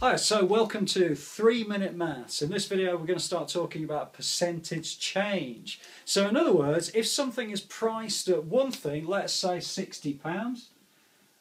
Hi, so welcome to 3 Minute Maths. In this video we're going to start talking about percentage change. So in other words, if something is priced at one thing, let's say £60,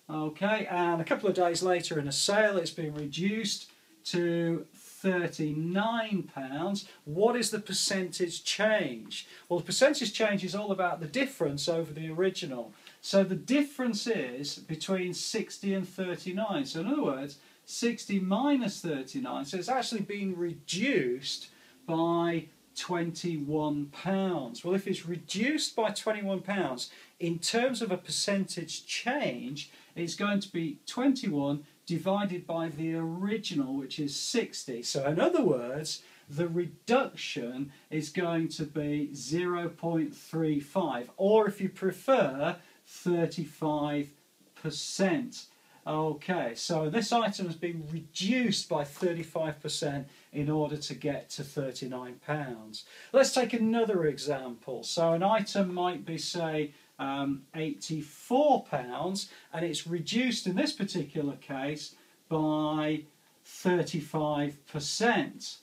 okay, and a couple of days later in a sale it's been reduced to £39, what is the percentage change? Well the percentage change is all about the difference over the original. So the difference is between 60 and 39. So in other words, 60 minus 39, so it's actually been reduced by 21 pounds. Well, if it's reduced by 21 pounds, in terms of a percentage change, it's going to be 21 divided by the original, which is 60. So in other words, the reduction is going to be 0.35, or if you prefer, 35%. Okay, so this item has been reduced by 35% in order to get to £39. Let's take another example. So an item might be, say, um, £84 and it's reduced in this particular case by 35%.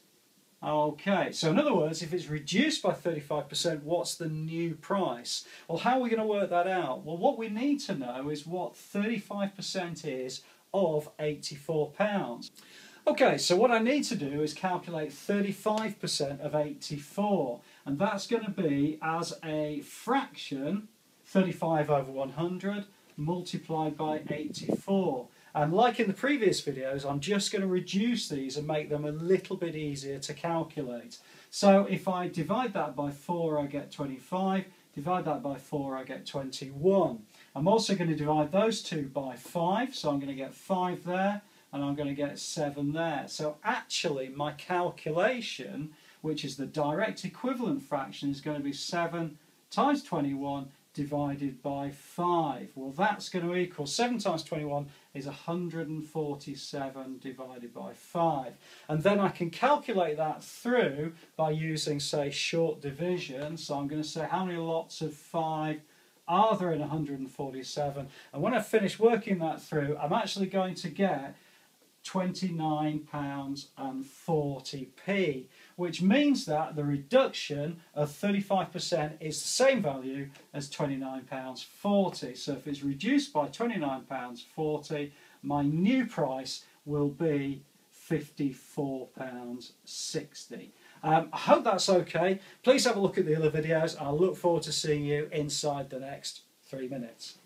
Okay, so in other words, if it's reduced by 35%, what's the new price? Well, how are we going to work that out? Well, what we need to know is what 35% is of £84. Okay, so what I need to do is calculate 35% of 84, and that's going to be as a fraction, 35 over 100, multiplied by 84. And like in the previous videos, I'm just going to reduce these and make them a little bit easier to calculate. So if I divide that by 4, I get 25. Divide that by 4, I get 21. I'm also going to divide those two by 5, so I'm going to get 5 there, and I'm going to get 7 there. So actually, my calculation, which is the direct equivalent fraction, is going to be 7 times 21 divided by 5. Well, that's going to equal 7 times 21 is 147 divided by 5. And then I can calculate that through by using, say, short division. So I'm going to say how many lots of 5 are there in 147? And when I finish working that through, I'm actually going to get £29.40p, which means that the reduction of 35% is the same value as £29.40. So if it's reduced by £29.40, my new price will be £54.60. Um, I hope that's okay. Please have a look at the other videos. I look forward to seeing you inside the next three minutes.